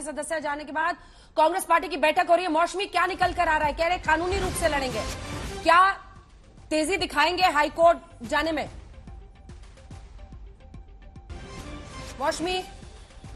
की सदस्य जाने के बाद कांग्रेस पार्टी की बैठक हो रही है। मौसमी क्या निकल कर आ रहा है? कह रहे कानूनी रूप से लड़ेंगे। क्या तेज़ी दिखाएँगे हाईकोर्ट जाने में? मौसमी।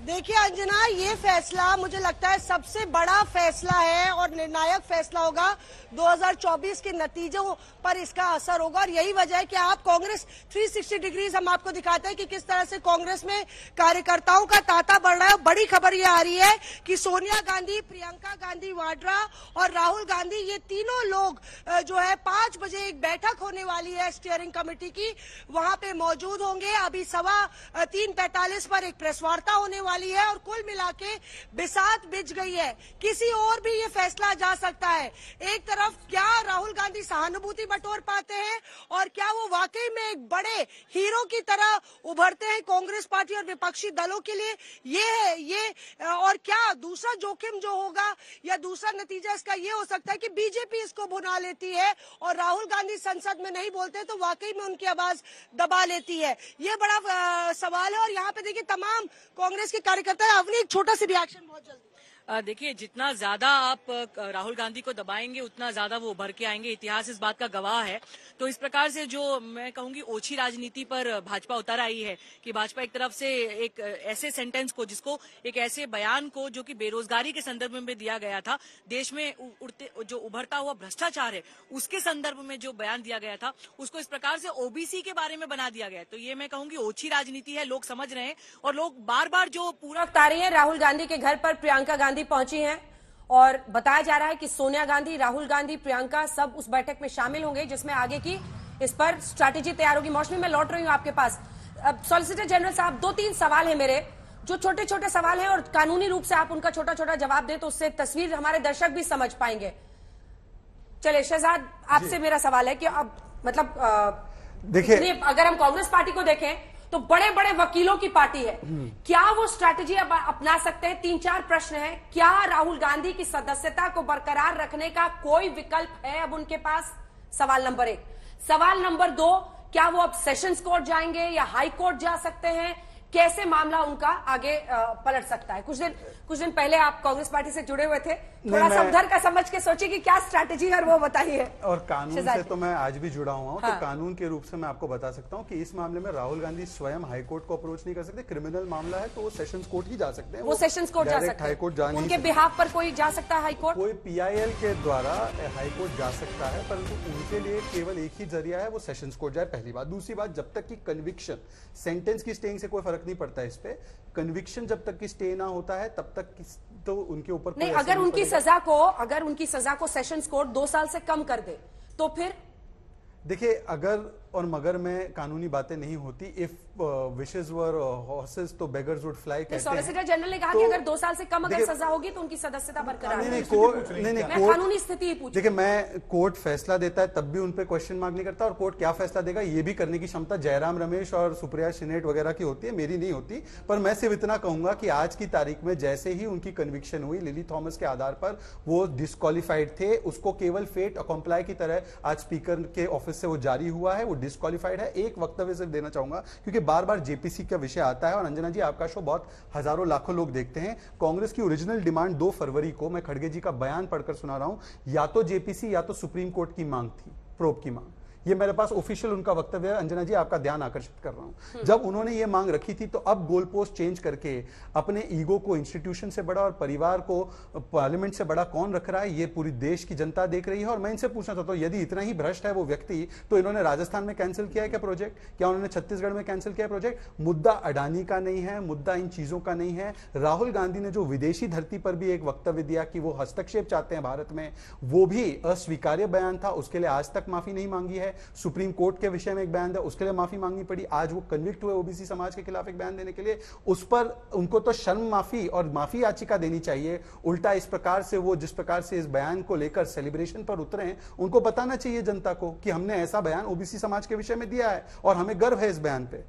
देखिए, अंजना, ये फैसला मुझे लगता है सबसे बड़ा फैसला है और निर्णायक फैसला होगा। 2024 के नतीजों पर इसका असर होगा और यही वजह है कि आप कांग्रेस 360 डिग्रीज हम आपको दिखाते हैं कि किस तरह से कांग्रेस में कार्यकर्ताओं का तांता बढ़ रहा है बड़ी खबर ये आ रही है कि सोनिया गांधी, प्रियंका गांधी वाड्रा और राहुल गांधी, ये तीनों लोग जो है पाँच बजे एक बैठक होने वाली है स्टीयरिंग कमेटी की। वहाँ पे मौजूद होंगे। अभी सवा तीन पैंतालीस पर एक प्रेस वार्ता होने वाली है और कुल मिला के बिसात बिछ गई है। किसी और भी ये फैसला जा सकता है। एक तरफ़ क्या राहुल गांधी सहानुभूति बटोर पाते हैं और क्या वो वाकई में एक बड़े हीरो की तरह उभरते हैं कांग्रेस पार्टी और विपक्षी दलों के लिए? ये है, ये, और क्या दूसरा जोखिम जो होगा या दूसरा नतीजा इसका ये हो सकता है कि बीजेपी इसको भुना लेती है और राहुल गांधी संसद में नहीं बोलते तो वाकई में उनकी आवाज़ दबा लेती है। ये बड़ा सवाल है और यहाँ पे देखिए तमाम कांग्रेस के कार्यकर्ता अवनी एक छोटा सी रिएक्शन बहुत जल्दी। देखिए, जितना ज़्यादा आप राहुल गांधी को दबाएँगे, उतना ज़्यादा वो उभर के आएँगे। इतिहास इस बात का गवाह है। तो इस प्रकार से जो मैं कहूँगी, ओछी राजनीति पर भाजपा उतर आई है कि भाजपा एक तरफ़ से एक ऐसे सेंटेंस को, जिसको एक ऐसे बयान को, जो कि बेरोजगारी के संदर्भ में दिया गया था, देश में उड़ते, जो उभरता हुआ भ्रष्टाचार है, उसके संदर्भ में जो बयान दिया गया था, उसको इस प्रकार से ओबीसी के बारे में बना दिया गया तो ये मैं कहूँगी, ओछी राजनीति है, लोग समझ रहे हैं और लोग बार बार जो पूरा तारी है, राहुल गांधी के घर पर प्रियंका गांधी गांधी पहुँची हैं और बताया जा रहा है कि सोनिया गांधी राहुल गांधी प्रियंका सब उस बैठक में शामिल होंगे जिसमें आगे की इस पर स्ट्रैटेजी तैयार होगी। मौसमी मैं लौट रही हूँ आपके पास। अब सॉलिसिटर जनरल साहब दो तीन सवाल है मेरे जो छोटे छोटे सवाल है और कानूनी रूप से आप उनका छोटा छोटा जवाब दें तो उससे तस्वीर हमारे दर्शक भी समझ पाएँगे। चले शहजाद आपसे मेरा सवाल है कि अब मतलब देखिए अगर हम कांग्रेस पार्टी को देखें तो बड़े बड़े वकीलों की पार्टी है। क्या वो स्ट्रैटेजी अब अपना सकते हैं? तीन चार प्रश्न है। क्या राहुल गांधी की सदस्यता को बरकरार रखने का कोई विकल्प है अब उनके पास? सवाल नंबर एक। सवाल नंबर दो, क्या वो अब सेशंस कोर्ट जाएँगे या हाई कोर्ट जा सकते हैं? कैसे मामला उनका आगे पलट सकता है? कुछ दिन कुछ दिन पहले आप कांग्रेस पार्टी से जुड़े हुए थे। थोड़ा सा उधर का समझ के सोचिए कि क्या स्ट्रैटेजी है वो बताइए। और कानून से तो मैं आज भी जुड़ा हुआ हूँ तो हाँ। तो कानून के रूप से मैं आपको बता सकता हूँ कि इस मामले में राहुल गांधी स्वयं हाईकोर्ट को अप्रोच नहीं कर सकते। क्रिमिनल मामला है तो वो सेशन कोर्ट ही जा सकते हैं। वो सेशन कोर्ट जा सकते हाईकोर्ट जा उनके बिहाफ पर कोई जा सकता है हाईकोर्ट कोई पीआईएल के द्वारा हाईकोर्ट जा सकता है परंतु उनके लिए केवल एक ही ज़रिया है वो सेशन कोर्ट जाए पहली बात। दूसरी बात जब तक की कन्विक्शन सेंटेंस की स्टेइंग से कोई फ़र्क नहीं पड़ता इस पे। कन्विक्शन जब तक की स्टे ना होता है तब तक तो उनके ऊपर नहीं अगर उनकी सजा को अगर उनकी सजा को सेशन कोर्ट दो साल से कम कर दे तो फिर देखिए अगर और मगर में कानूनी बातें नहीं होती। इफ़ विशेज वर हॉर्सेस तो बेगर्स वुड फ्लाई कहते सॉलिसिटर जनरल ने कहा तो, कि अगर दो साल से कम अगर सजा होगी तो उनकी सदस्यता बरकरार नहीं नहीं कोर्ट नहीं नहीं कानूनी स्थिति ही पूछ देखिए मैं कोर्ट फैसला देता है तब भी उन पर क्वेश्चन मार्क नहीं करता और कोर्ट क्या फैसला देगा ये भी करने की क्षमता जयराम रमेश और सुप्रिया सिनेट वगैरह की होती है मेरी नहीं होती। पर मैं सिर्फ़ इतना कहूँगा कि आज की तारीख में जैसे ही उनकी कन्विक्शन हुई लिली थॉमस के आधार पर वो डिस्कालीफाइड थे उसको केवल फेट अकॉम्प्लाई की तरह आज स्पीकर के ऑफ़िस से वो जारी हुआ है वो डिस्कालीफाइड है, एक वक्तव्य सिर्फ़ देना चाहूँगा, क्योंकि बार बार जेपीसी का विषय आता है और अंजना जी, आपका शो बहुत हज़ारों लाखों लोग देखते हैं। कांग्रेस की ओरिजिनल डिमांड दो फरवरी को, मैं खड़गे जी का बयान पढ़कर सुना रहा हूँ, या तो जेपीसी या तो सुप्रीम कोर्ट की मांग थी प्रोब की मांग। ये मेरे पास ऑफिशियल उनका वक्तव्य है। अंजना जी आपका ध्यान आकर्षित कर रहा हूँ। हम्म। जब उन्होंने ये मांग रखी थी तो अब गोल पोस्ट चेंज करके अपने ईगो को इंस्टीट्यूशन से बड़ा और परिवार को पार्लियामेंट से बड़ा कौन रख रहा है ये पूरी देश की जनता देख रही है। और मैं इनसे पूछना चाहता हूँ यदि इतना ही भ्रष्ट है वो व्यक्ति तो इन्होंने राजस्थान में कैंसिल किया है क्या प्रोजेक्ट क्या उन्होंने छत्तीसगढ़ में कैंसिल किया प्रोजेक्ट मुद्दा अडानी का नहीं है मुद्दा इन चीज़ों का नहीं है। राहुल गांधी ने जो विदेशी धरती पर भी एक वक्तव्य दिया कि वो हस्तक्षेप चाहते हैं भारत में वो भी अस्वीकार्य बयान था उसके लिए आज तक माफ़ी नहीं मांगी है। सुप्रीम कोर्ट के विषय में एक बयान दिया, उसके लिए माफ़ी मांगनी पड़ी। आज वो कन्विक्ट हुए ओबीसी समाज के खिलाफ एक बयान देने के लिए। उस पर उनको तो शर्म माफ़ी और माफ़ी याचिका देनी चाहिए। उल्टा इस प्रकार से वो जिस प्रकार से इस बयान को लेकर सेलिब्रेशन पर उतरे हैं, उनको बताना चाहिए जनता को कि हमने ऐसा बयान ओबीसी समाज के विषय में दिया है और हमें गर्व है इस बयान पे।